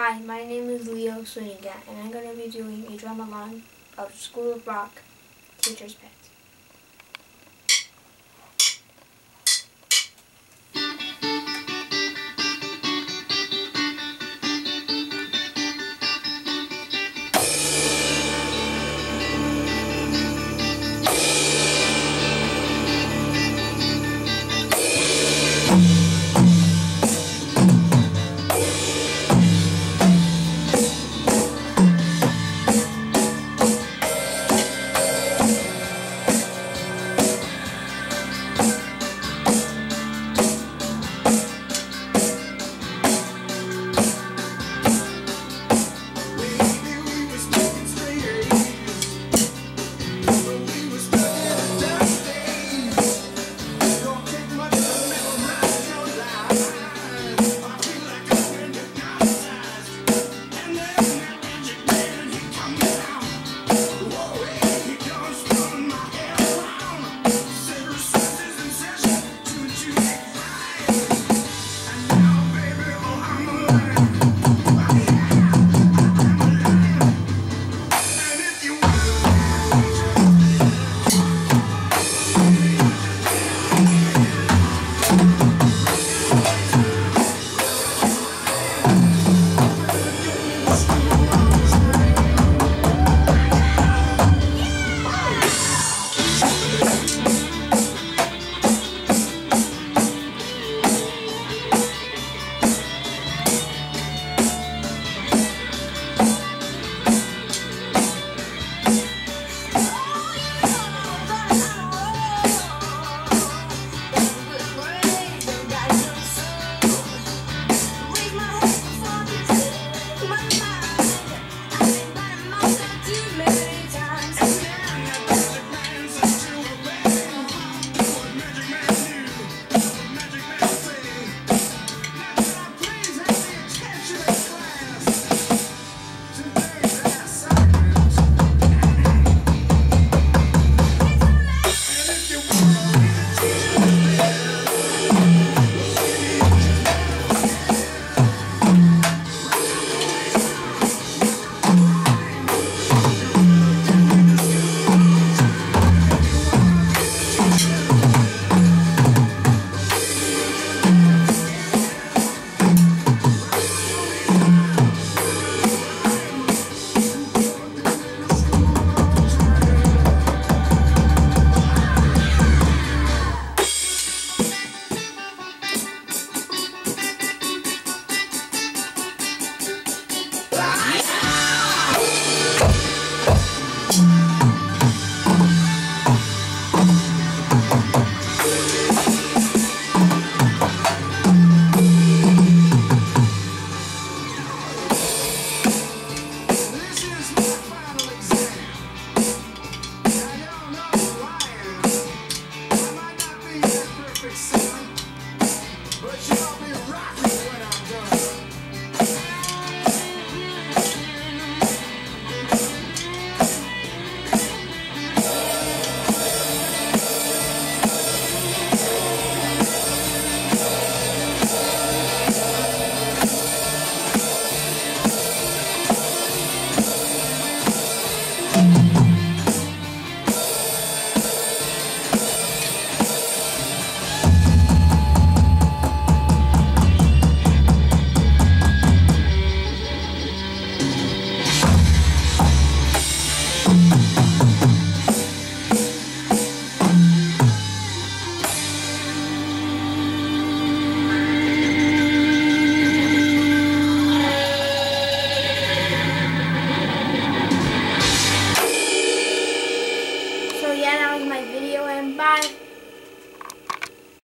Hi, my name is Leo Zuniga, and I'm going to be doing a drama line of School of Rock Teacher's Pet.